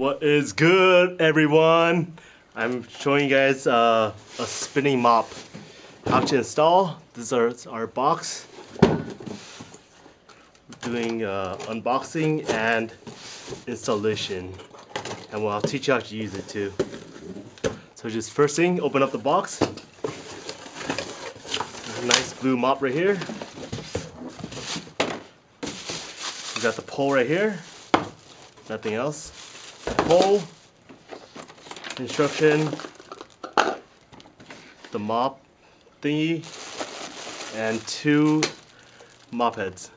What is good, everyone? I'm showing you guys uh, a spinning mop. How to install. This is our, box. Doing uh, unboxing and installation. And well, I'll teach you how to use it too. So just first thing, open up the box. Nice blue mop right here. You got the pole right here. Nothing else. Pole. Instruction. The mop thingy. And two mop heads.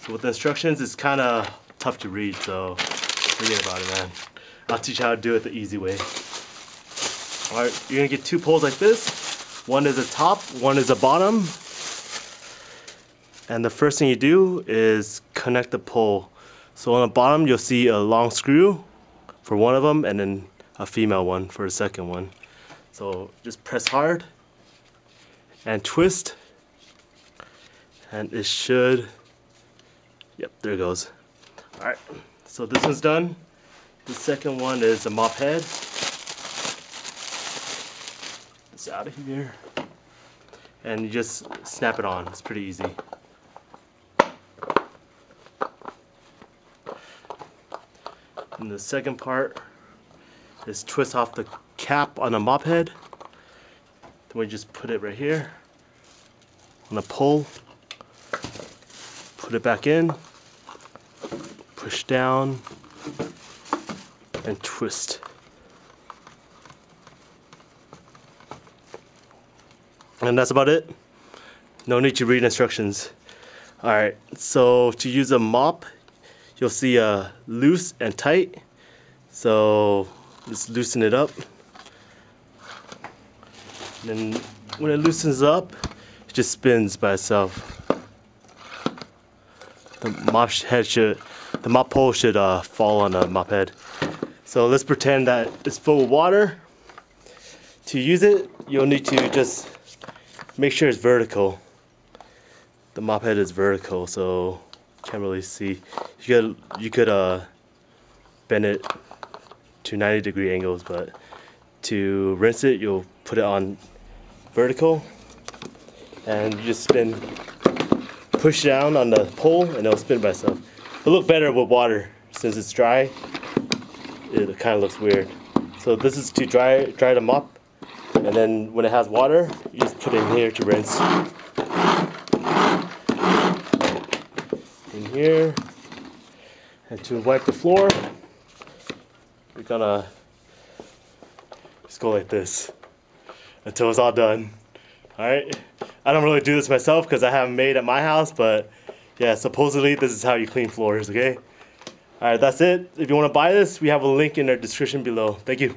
So with the instructions, it's kind of tough to read, so forget about it, man. I'll teach you how to do it the easy way. Alright, you're gonna get two poles like this. One is a top, one is a bottom. And the first thing you do is connect the pole. So on the bottom you'll see a long screw for one of them and then a female one for the second one. So just press hard and twist and it should, yep, there it goes. Alright, so this one's done. The second one is a mop head. It's out of here. And you just snap it on, it's pretty easy. And the second part is twist off the cap on the mop head. Then we just put it right here on the pole. Put it back in. Push down and twist. And that's about it. No need to read instructions. Alright, so to use a mop, you'll see uh, loose and tight. So just loosen it up. And then when it loosens up, it just spins by itself. The mop head should, the mop pole should uh, fall on the mop head. So let's pretend that it's full of water. To use it, you'll need to just make sure it's vertical. The mop head is vertical, so can't really see. You could you could uh, bend it to 90 degree angles, but to rinse it, you'll put it on vertical, and you just spin, push down on the pole, and it'll spin by itself. It'll look better with water since it's dry. It kind of looks weird. So this is to dry dry them up, and then when it has water, you just put it in here to rinse. Here. And to wipe the floor, we're gonna just go like this until it's all done. Alright? I don't really do this myself because I haven't made at my house, but yeah, supposedly this is how you clean floors, okay? Alright, that's it. If you want to buy this, we have a link in the description below. Thank you.